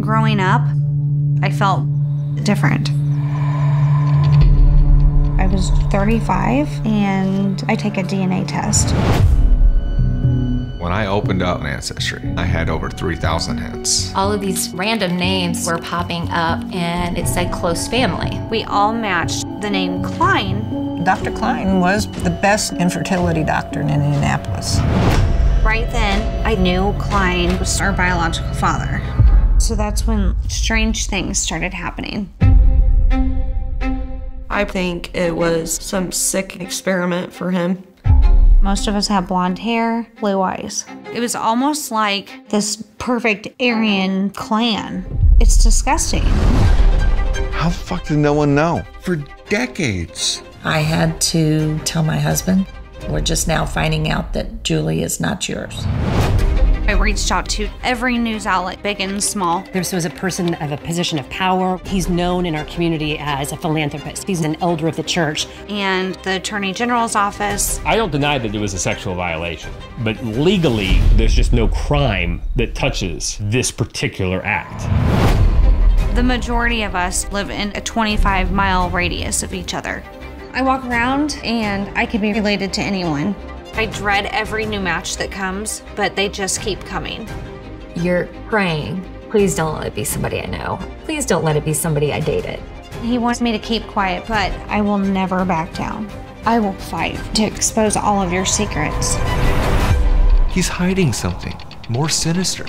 Growing up, I felt different. I was 35 and I take a DNA test. When I opened up Ancestry, I had over 3,000 hits. All of these random names were popping up and it said close family. We all matched the name Cline. Dr. Cline was the best infertility doctor in Indianapolis. Right then, I knew Cline was our biological father. So that's when strange things started happening. I think it was some sick experiment for him. Most of us have blonde hair, blue eyes. It was almost like this perfect Aryan clan. It's disgusting. How the fuck did no one know? For decades. I had to tell my husband, we're just now finding out that Julie is not yours. I reached out to every news outlet, big and small. This was a person of a position of power. He's known in our community as a philanthropist. He's an elder of the church. And the Attorney General's office. I don't deny that it was a sexual violation, but legally, there's just no crime that touches this particular act. The majority of us live in a 25 mile radius of each other. I walk around and I could be related to anyone. I dread every new match that comes, but they just keep coming. You're praying. Please don't let it be somebody I know. Please don't let it be somebody I dated. He wants me to keep quiet, but I will never back down. I will fight to expose all of your secrets. He's hiding something more sinister.